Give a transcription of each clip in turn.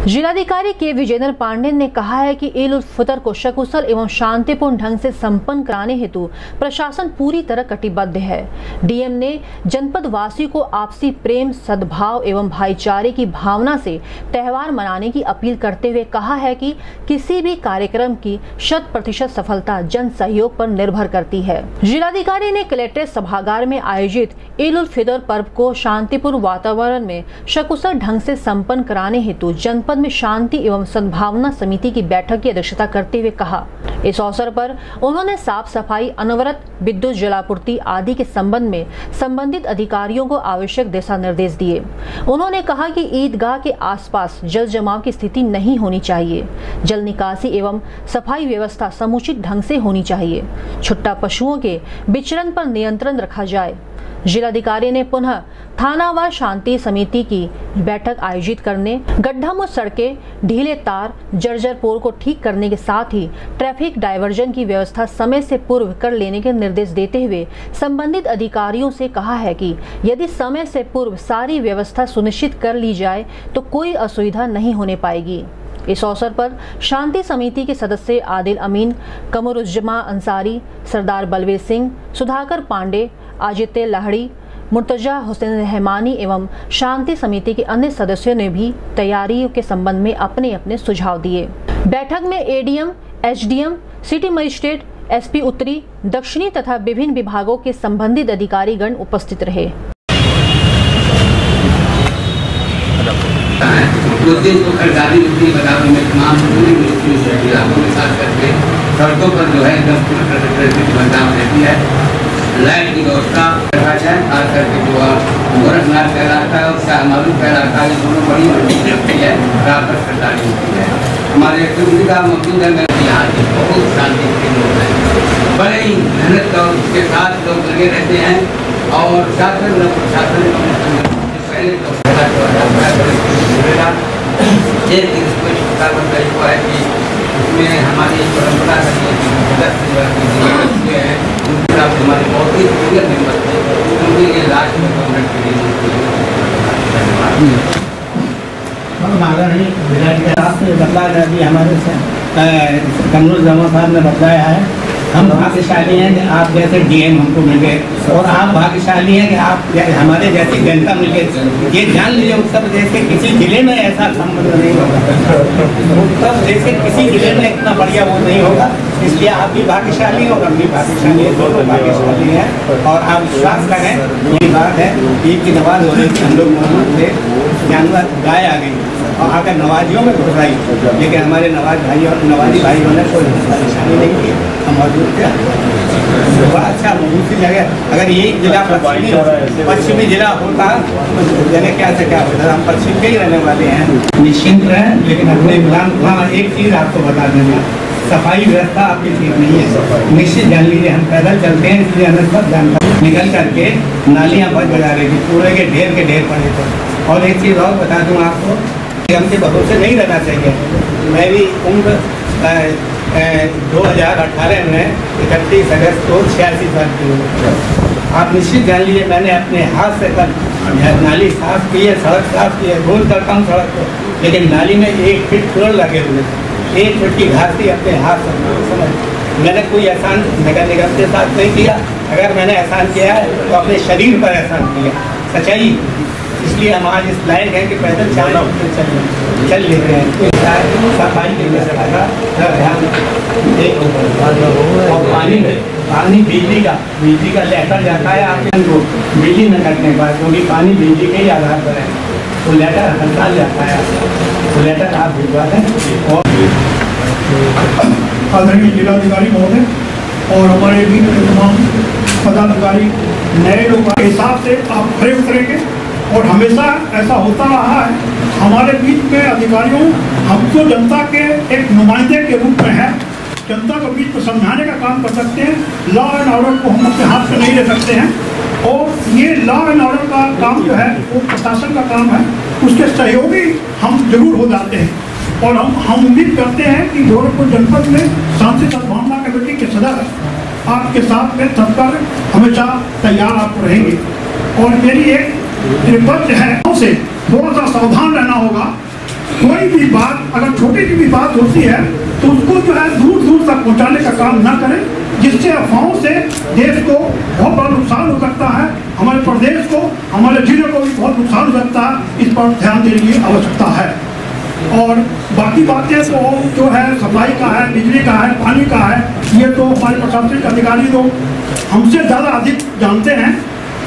जिलाधिकारी के विजेंद्र पांडे ने कहा है कि ईद उल फितर को सकुशल एवं शांतिपूर्ण ढंग से संपन्न कराने हेतु प्रशासन पूरी तरह कटिबद्ध है। डीएम ने जनपद वासियों को आपसी प्रेम, सद्भाव एवं भाईचारे की भावना से त्योहार मनाने की अपील करते हुए कहा है कि किसी भी कार्यक्रम की शत प्रतिशत सफलता जन सहयोग पर निर्भर करती है। जिलाधिकारी ने कलेक्ट्रेट सभागार में आयोजित ईद उल फितर पर्व को शांतिपूर्ण वातावरण में सकुशल ढंग से संपन्न कराने हेतु जनपद जनपद में शांति एवं सद्भावना समिति की बैठक की अध्यक्षता करते हुए कहा। इस अवसर पर उन्होंने साफ़ सफ़ाई, अनवरत विद्युत जलापूर्ति आदि के संबंध में संबंधित अधिकारियों को आवश्यक दिशा निर्देश दिए। उन्होंने कहा कि ईदगाह के आसपास जल जमाव की स्थिति नहीं होनी चाहिए। जल निकासी एवं सफ़ाई व्यवस्था समुचित ढंग से होनी चाहिए। छुट्टा पशुओं के विचरण पर नियंत्रण रखा जाए। जिलाधिकारी ने पुनः थानावार शांति समिति की बैठक आयोजित करने गड्ढा मुक्त सड़कें, ढीले तार, जर्जर पोल को ठीक करने के साथ ही ट्रैफ़िक डायवर्जन की व्यवस्था समय से पूर्व कर लेने के निर्देश देते हुए संबंधित अधिकारियों से कहा है कि यदि समय से पूर्व सारी व्यवस्था सुनिश्चित कर ली जाए तो कोई असुविधा नहीं होने पाएगी। इस अवसर पर शांति समिति के सदस्य आदिल अमीन, कमरुज्जमा अंसारी, सरदार बलवीर सिंह, सुधाकर पांडे आजित्य लाहड़ी, मुर्तजा हुसैन रहमानी एवं शांति समिति के अन्य सदस्यों ने भी तैयारियों के संबंध में अपने अपने सुझाव दिए। बैठक में ADM HDM city magistrate SP उत्तरी, दक्षिणी तथा विभिन्न विभागों के संबंधित अधिकारीगण उपस्थित रहे। सड़कों पर जो है, दस किलोमीटर रहती है। लाइट की व्यवस्था रखा जाए, खास करके जो गोरखनाथ का इलाका है और शाहमालू का इलाका है दोनों बड़ी मज़बूत रहती है, बराबर खरीदारी होती है। हमारे एक्टिविटी का मौजूद है, मेरे यहाँ के बहुत शांति के लोग हैं। बड़े ही मेहनत और उसके साथ लोग लगे रहते हैं और शासन प्रशासन पहले तो एक दिन इसको हुआ है कि उसमें हमारी परंपरा का दस है। उनके साथ हमारे बहुत ही सीनियर मेंबर थे, उनके लिए लास्ट में गवर्नमेंट के लिए माननीय आपने बदला अभी हमारे कमरुल जमा साहब ने बताया है। हम भाग्यशाली हैं कि आप जैसे डीएम हमको मिल गए, और आप भाग्यशाली हैं कि आप हमारे जैसे जनता मिल गए। ये जान लीजिए उत्तर प्रदेश के किसी ज़िले में ऐसा संबंध नहीं होगा। उत्तर प्रदेश के किसी ज़िले में इतना बढ़िया वो नहीं होगा, इसलिए आप भी भाग्यशाली और हम भी भाग्यशाली हैं, दोनों भाग्यशाली हैं। और आप विश्वास करें ये बात है ईद की नमाज़ हो रही थी हम लोग मौजूद थे जानवर गाय आ गई। और आकर नवाजियों में घुस रही लेकिन हमारे नवाज़ भाई और नवाजी भाई ने कोई परेशानी नहीं की हम मौजूद थे। बड़ा अच्छा दूसरी जगह अगर यही जिला पश्चिमी पश्चिमी जिला होता तो जगह क्या से क्या होता। हम पश्चिम के ही रहने वाले हैं। निश्चिंत रहें लेकिन अपने प्लान हाँ एक चीज़ आपको बता देंगे सफ़ाई व्यवस्था आपकी ठीक नहीं है। निश्चित जान लीजिए हम पैदल चलते हैं इसलिए हमें सब जानकारी निकल करके नालियाँ बच बजा रही थी। पूरे के ढेर के ढेर पड़े थे। और एक चीज़ और बता दूँ आपको, कि हमसे भरोसे नहीं रहना चाहिए। मेरी उम्र दो हज़ार अठारह में इकतीस अगस्त को छियासी साल की हुई आप निश्चित जान लीजिए, मैंने अपने हाथ से कल नाली साफ़ की है, सड़क साफ़ की है रोज करता हूँ सड़क को लेकिन नाली में एक फिट पेड़ लगे हुए थे एक फिट की घास थी अपने हाथ से। समझ मैंने कोई एहसान नगर निगम के साथ नहीं किया। अगर मैंने एहसान किया है तो अपने शरीर पर एहसान किया। सच्चाई इसलिए हम आज इस लायक है कि पैदल चार चल चल लेते हैं। सफ़ाई के लिए और पानी पानी बिजली का बिजली का लेटर जाता है आपके को बिजली न कटने बाद, क्योंकि पानी बिजली के ही आधार पर है। तो लेटर साल जाता है तो लेटर आप भिजवा दें और आदरणीय जिलाधिकारी महोदय और हमारे भी तमाम पदाधिकारी, नए लोग के हिसाब से आप खड़े उतरेंगे। और हमेशा ऐसा होता रहा है। हमारे बीच में अधिकारियों, हम तो जनता के एक नुमाइंदे के रूप में है। जनता को बीच में समझाने का काम कर सकते हैं। लॉ एंड ऑर्डर को हम अपने हाथ में नहीं ले सकते हैं। और ये लॉ एंड ऑर्डर का काम जो है, वो प्रशासन का काम है। उसके सहयोगी हम ज़रूर हो जाते हैं। और हम हम उम्मीद करते हैं कि गोरखपुर जनपद में शांति सद्भावना कमेटी के सदस्य आपके साथ में सबकर हमेशा तैयार आप रहेंगे। और मेरी एक रिपोर्ट है उसे थोड़ा सा सावधान रहना होगा। कोई भी बात, अगर छोटी सी भी बात होती है तो उसको जो है दूर दूर तक पहुँचाने का काम ना करें, जिससे अफवाहों से देश को बहुत बड़ा नुकसान हो सकता है, हमारे प्रदेश को, हमारे ज़िले को भी बहुत नुकसान हो सकता है, इस पर ध्यान देने की आवश्यकता है। और बाकी बातें तो जो है सफ़ाई का है, बिजली का है, पानी का है, ये तो हमारे प्रशासनिक अधिकारी लोग हमसे ज़्यादा अधिक जानते हैं।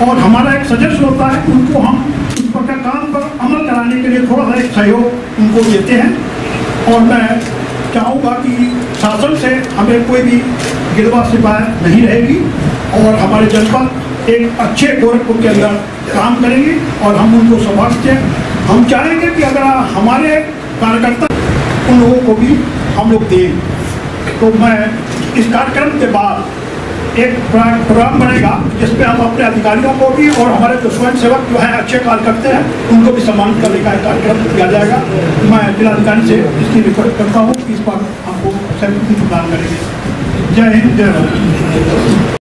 और हमारा एक सजेशन होता है, उनको हम इस प्रकार काम पर अमल कराने के लिए थोड़ा सा एक सहयोग उनको देते हैं। और मैं चाहूँगा कि शासन से हमें कोई भी गिरवा शिकायत नहीं रहेगी और हमारे जनपद एक अच्छे गोरखपुर के अंदर काम करेंगे और हम उनको सौभाग्य हम चाहेंगे कि अगर हमारे कार्यकर्ता उन लोगों को भी हम लोग दें। तो मैं इस कार्यक्रम के बाद एक प्रोग्राम बनेगा, जिसमें हम अपने अधिकारियों को भी और हमारे जो स्वयं सेवक जो है, अच्छे कार्य करते हैं, उनको भी सम्मानित करने का कार्यक्रम किया जाएगा। मैं जिलाधिकारी से इसकी रिक्वेस्ट करता हूँ इस बार हमको सहमति प्रदान करेंगे। जय हिंद, जय भारत।